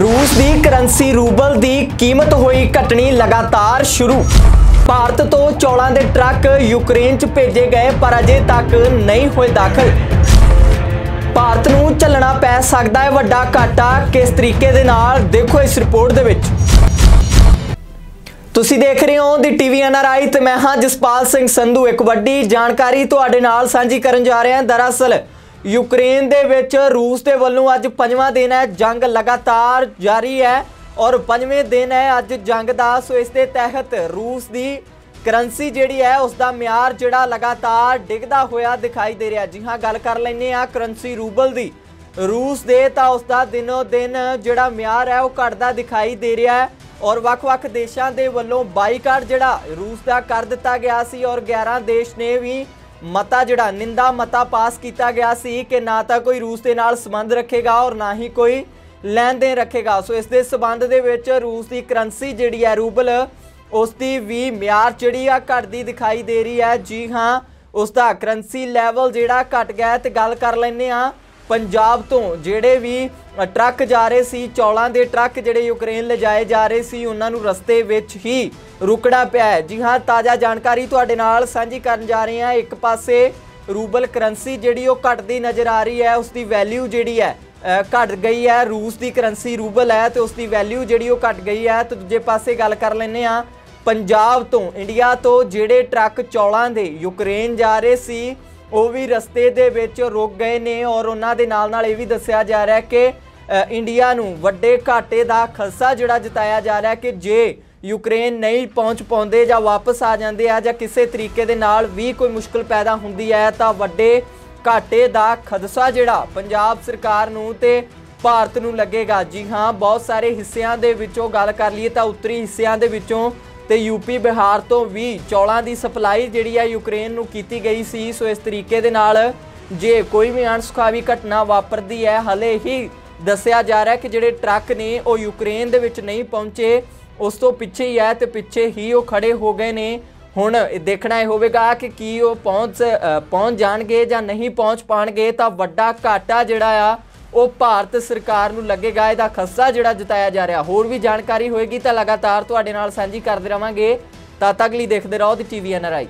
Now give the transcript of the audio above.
ਰੂਸ ਦੀ currency rouble ਦੀ ਕੀਮਤ ਹੋਈ ਘਟਣੀ ਲਗਾਤਾਰ ਸ਼ੁਰੂ। ਭਾਰਤ ਤੋਂ ਚੌਲਾਂ ਦੇ ਟਰੱਕ ਯੂਕਰੇਨ 'ਚ ਭੇਜੇ ਗਏ, ਪਰ ਅਜੇ ਤੱਕ ਨਹੀਂ ਹੋਏ ਦਾਖਲ। ਭਾਰਤ ਨੂੰ ਝੱਲਣਾ ਪੈ ਸਕਦਾ ਹੈ ਵੱਡਾ ਘਾਟਾ, ਕਿਸ ਤਰੀਕੇ ਦੇ ਨਾਲ? ਦੇਖੋ ਇਸ ਰਿਪੋਰਟ ਦੇ ਵਿੱਚ। ਤੁਸੀਂ ਦੇਖ ਰਹੇ ਹੋ ਦੀ ਟੀਵੀ ਐਨਆਰਆਈ ਤੇ ਮੈਂ ਹਾਂ ਜਸਪਾਲ ਸਿੰਘ ਸੰਧੂ। ਇੱਕ ਵੱਡੀ ਜਾਣਕਾਰੀ ਤੁਹਾਡੇ ਨਾਲ ਸਾਂਝੀ ਕਰਨ ਜਾ ਰਿਹਾ ਹਾਂ। ਦਰਅਸਲ ਯੂਕਰੇਨ ਦੇ ਵਿੱਚ ਰੂਸ ਦੇ ਵੱਲੋਂ ਅੱਜ ਪੰਜਵਾਂ ਦਿਨ ਹੈ, ਜੰਗ ਲਗਾਤਾਰ ਜਾਰੀ ਹੈ ਔਰ ਪੰਜਵੇਂ ਦਿਨ ਹੈ ਅੱਜ ਜੰਗ ਦਾ। ਸੋ ਇਸ ਦੇ ਤਹਿਤ ਰੂਸ ਦੀ ਕਰੰਸੀ ਜਿਹੜੀ ਹੈ, ਉਸ ਦਾ ਮਿਆਰ ਜਿਹੜਾ ਲਗਾਤਾਰ ਡਿੱਗਦਾ ਹੋਇਆ ਦਿਖਾਈ ਦੇ ਰਿਹਾ। ਜੀ ਹਾਂ, ਗੱਲ ਕਰ ਲੈਨੇ ਆ ਕਰੰਸੀ ਰੂਬਲ ਦੀ। ਰੂਸ ਦੇ ਤਾਂ ਉਸ ਦਾ ਦਿਨੋ ਦਿਨ ਜਿਹੜਾ ਮਿਆਰ ਹੈ, ਉਹ ਘਟਦਾ ਦਿਖਾਈ ਦੇ ਰਿਹਾ ਹੈ ਔਰ ਵੱਖ-ਵੱਖ ਦੇਸ਼ਾਂ ਦੇ ਵੱਲੋਂ ਬਾਈਕਾਟ ਜਿਹੜਾ ਰੂਸ ਦਾ ਕਰ ਦਿੱਤਾ ਗਿਆ ਸੀ ਔਰ 11 ਦੇਸ਼ ਨੇ ਵੀ ਮਤਾ ਜਿਹੜਾ, ਨਿੰਦਾ ਮਤਾ ਪਾਸ ਕੀਤਾ ਗਿਆ ਸੀ ਕਿ ਨਾ ਤਾਂ ਕੋਈ ਰੂਸ ਦੇ ਨਾਲ ਸੰਬੰਧ ਰੱਖੇਗਾ ਔਰ ਨਾ ਹੀ ਕੋਈ ਲੈਣ ਦੇਣ ਰੱਖੇਗਾ। ਸੋ ਇਸ ਦੇ ਸੰਬੰਧ ਦੇ ਵਿੱਚ ਰੂਸ ਦੀ ਕਰੰਸੀ ਜਿਹੜੀ ਹੈ, ਰੂਬਲ, ਉਸ ਦੀ ਵੀ ਮਿਆਰ ਜਿਹੜੀ ਆ ਘਟਦੀ ਦਿਖਾਈ ਦੇ ਰਹੀ ਹੈ। ਜੀ ਹਾਂ, ਉਸ ਦਾ ਕਰੰਸੀ ਲੈਵਲ ਜਿਹੜਾ ਘਟ ਗਿਆ ਹੈ ਤੇ ਗੱਲ ਕਰ ਲੈਨੇ ਆ ਪੰਜਾਬ ਤੋਂ ਜਿਹੜੇ ਵੀ ਟਰੱਕ ਜਾ ਰਹੇ ਸੀ ਚੌਲਾਂ ਦੇ ਟਰੱਕ ਜਿਹੜੇ ਯੂਕਰੇਨ ਲਿਜਾਏ ਜਾ ਰਹੇ ਸੀ ਉਹਨਾਂ ਨੂੰ ਰਸਤੇ ਵਿੱਚ ਹੀ ਰੁਕਣਾ ਪਿਆ ਜੀ ਹਾਂ ਤਾਜ਼ਾ ਜਾਣਕਾਰੀ ਤੁਹਾਡੇ ਨਾਲ ਸਾਂਝੀ ਕਰਨ ਜਾ ਰਹੇ ਹਾਂ। ਇੱਕ ਪਾਸੇ ਰੂਬਲ ਕਰੰਸੀ ਜਿਹੜੀ ਉਹ ਘਟਦੀ ਨਜ਼ਰ ਆ ਰਹੀ ਹੈ ਉਸ ਦੀ ਵੈਲਿਊ ਜਿਹੜੀ ਹੈ ਅ, ਘਟ ਗਈ ਹੈ। ਰੂਸ ਦੀ ਕਰੰਸੀ ਰੂਬਲ ਹੈ ਤੇ ਉਸ ਦੀ ਵੈਲਿਊ ਜਿਹੜੀ ਉਹ ਘਟ ਗਈ ਹੈ। ਤੇ ਦੂਜੇ ਪਾਸੇ ਗੱਲ ਕਰ ਲੈਨੇ ਆ ਪੰਜਾਬ ਤੋਂ ਇੰਡੀਆ ਤੋਂ ਜਿਹੜੇ ਟਰੱਕ ਚੌਲਾਂ ਦੇ ਯੂਕਰੇਨ ਜਾ ਰਹੇ ਸੀ ਉਹ ਵੀ ਰਸਤੇ ਦੇ ਵਿੱਚ ਰੁਕ ਗਏ ਨੇ ਔਰ ਉਹਨਾਂ ਦੇ ਨਾਲ ਨਾਲ ਇਹ ਵੀ ਦੱਸਿਆ ਜਾ ਰਿਹਾ ਹੈ ਕਿ ਇੰਡੀਆ ਨੂੰ ਵੱਡੇ ਘਾਟੇ ਦਾ ਖਲਸਾ ਜਿਹੜਾ ਜਤਾਇਆ ਜਾ ਰਿਹਾ ਕਿ ਜੇ ਯੂਕਰੇਨ ਨਹੀਂ ਪਹੁੰਚ ਪਾਉਂਦੇ ਜਾਂ ਵਾਪਸ ਆ ਜਾਂਦੇ ਆ ਜਾਂ ਕਿਸੇ ਤਰੀਕੇ ਦੇ ਨਾਲ ਵੀ ਕੋਈ ਮੁਸ਼ਕਲ ਪੈਦਾ ਹੁੰਦੀ ਹੈ ਤਾਂ ਵੱਡੇ ਘਾਟੇ ਦਾ ਖਦਸ਼ਾ ਜਿਹੜਾ ਪੰਜਾਬ ਸਰਕਾਰ ਨੂੰ ਤੇ ਭਾਰਤ ਨੂੰ ਲੱਗੇਗਾ। ਜੀ ਹਾਂ, ਬਹੁਤ ਸਾਰੇ ਹਿੱਸਿਆਂ ਦੇ ਵਿੱਚੋਂ ਗੱਲ ਕਰ ਲਈਏ ਤਾਂ ਉੱਤਰੀ ਹਿੱਸਿਆਂ ਦੇ ਵਿੱਚੋਂ ਤੇ ਯੂਪੀ ਬਿਹਾਰ ਤੋਂ ਵੀ ਚੌਲਾਂ ਦੀ ਸਪਲਾਈ ਜਿਹੜੀ ਆ ਯੂਕਰੇਨ ਨੂੰ ਕੀਤੀ ਗਈ ਸੀ, ਸੋ ਇਸ ਤਰੀਕੇ ਦੇ ਨਾਲ ਜੇ ਕੋਈ ਵੀ ਅਣਸੁਖਾਵੀ ਘਟਨਾ ਵਾਪਰਦੀ ਹੈ, ਹਲੇ ਹੀ ਦੱਸਿਆ ਜਾ ਰਿਹਾ ਕਿ ਜਿਹੜੇ ਟਰੱਕ ਨੇ ਉਹ ਯੂਕਰੇਨ ਦੇ ਵਿੱਚ ਨਹੀਂ ਪਹੁੰਚੇ, ਉਸ ਤੋਂ ਪਿੱਛੇ ਹੀ ਹੈ ਤੇ ਪਿੱਛੇ ਹੀ ਉਹ ਖੜੇ ਹੋ ਗਏ ਨੇ। ਹੁਣ ਦੇਖਣਾ ਇਹ ਹੋਵੇਗਾ ਕਿ ਕੀ ਉਹ ਪਹੁੰਚ ਪਹੁੰਚ ਜਾਣਗੇ ਜਾਂ ਨਹੀਂ ਪਹੁੰਚ ਪਾਣਗੇ, ਤਾਂ ਵੱਡਾ ਘਾਟਾ ਜਿਹੜਾ ਆ ਉਹ ਭਾਰਤ ਸਰਕਾਰ ਨੂੰ ਲੱਗੇਗਾ, ਇਹਦਾ ਖਸਾ ਜਿਹੜਾ ਜਤਾਇਆ ਜਾ ਰਿਹਾ। ਹੋਰ ਵੀ ਜਾਣਕਾਰੀ ਹੋਏਗੀ ਤਾਂ ਲਗਾਤਾਰ ਤੁਹਾਡੇ ਨਾਲ ਸਾਂਝੀ ਕਰਦੇ ਰਵਾਂਗੇ। ਤਦ ਤੱਕ ਲਈ ਦੇਖਦੇ ਰਹੋ ਦੀ ਟੀਵੀ ਐਨਆਰਆਈ